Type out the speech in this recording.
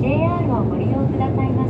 JR をご利用くださいませ。